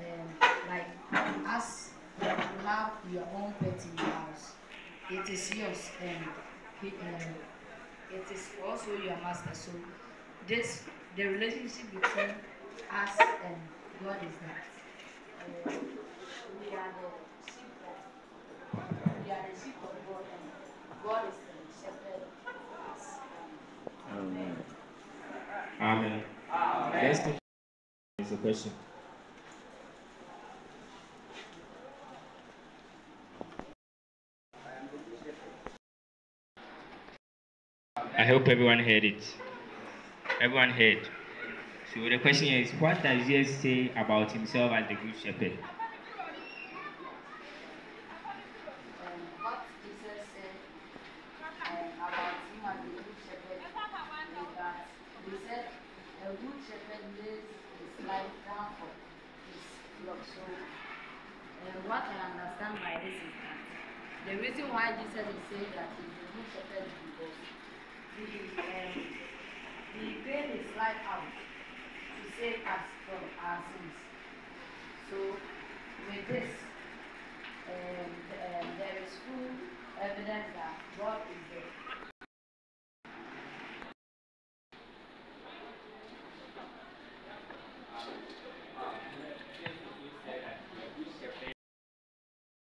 um, like as you have your own pet in your house, it is yours and he, um, it is also your master. So this the relationship between us and God is that uh, we are the sheep of we are the sheep of God and God is the shepherd of us. Amen. Amen. Next is a question. I hope everyone heard it. Everyone heard. So the question is, what does Jesus say about himself as the good shepherd? what I understand by this is that the reason why Jesus is saying that he's a good shepherd is because he um, he gave his out to save us from our sins. So with this um, um, there is full evidence that God is the